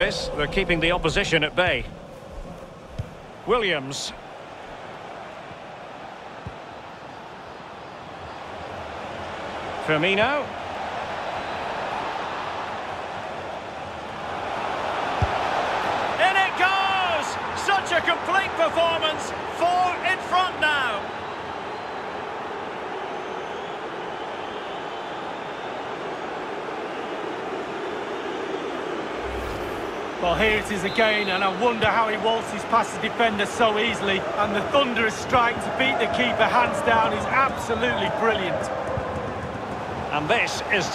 This, they're keeping the opposition at bay. Williams. Firmino. In it goes! Such a complete performance. Well, here it is again, and I wonder how he waltzes past the defender so easily. And the thunderous strike to beat the keeper hands down is absolutely brilliant. And this is